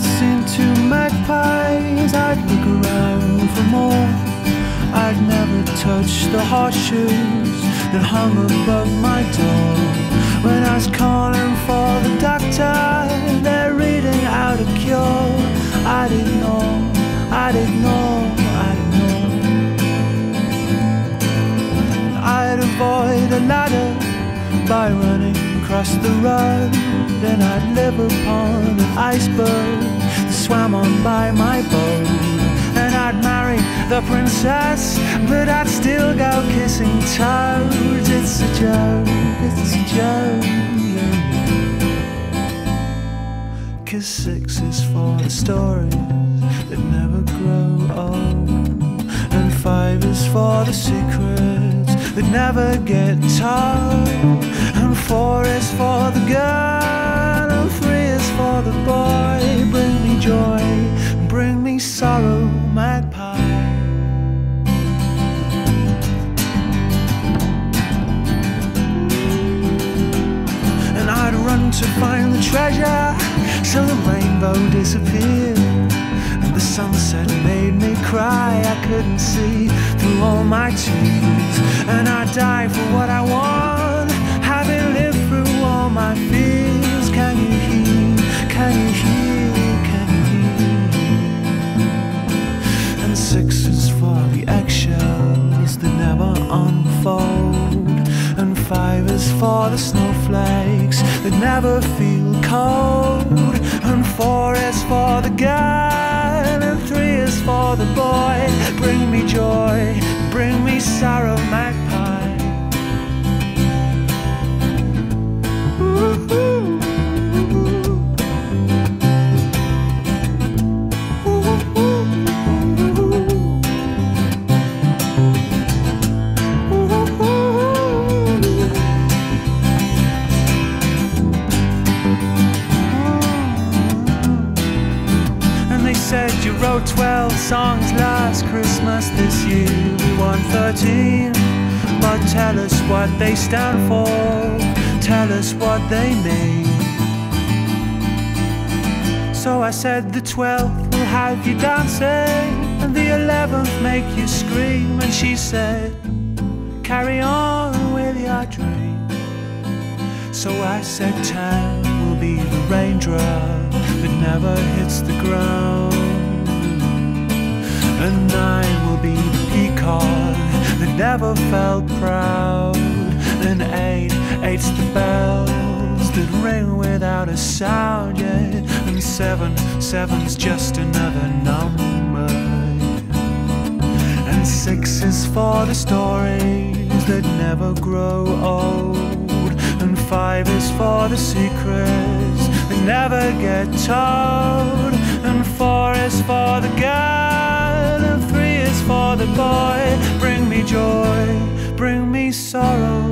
to magpies, I'd look around for more. I'd never touch the horseshoes that hung above my door. When I was calling for the doctor, they're reading out a cure. I didn't know, I didn't know, I didn't know. I'd avoid a ladder by running across the road, and I'd live upon an iceberg that swam on by my boat. And I'd marry the princess, but I'd still go kissing toads. It's a joke, it's a joke. Cause six is for the stories that never grow old, and five is for the secrets that never get told, and four is for the girl, and three is for the boy. Bring me joy, bring me sorrow, magpie. and I'd run to find the treasure. So the rainbow the sunset made me cry. I couldn't see through all my tears, and I die for what I want, having lived through all my fears. Can you hear? Can you hear? Can you hear? And six is for the eggshells that never unfold. And five is for the snowflakes that never feel cold. And four is for the is for the boy. Bring me joy, bring me sorrow, magpie. Said you wrote 12 songs last Christmas. This year we won 13. But tell us what they stand for. Tell us what they mean. So I said the 12th will have you dancing, and the 11th make you scream. And she said, carry on with your dream. So I said ten will be the raindrop that never hits the ground. And nine will be the peacock that never felt proud. And eight, eight's the bells that ring without a sound yet. And seven, seven's just another number. And six is for the stories that never grow old. And five is for the secrets that never get told. And four is for the girl, boy. Bring me joy, bring me sorrow,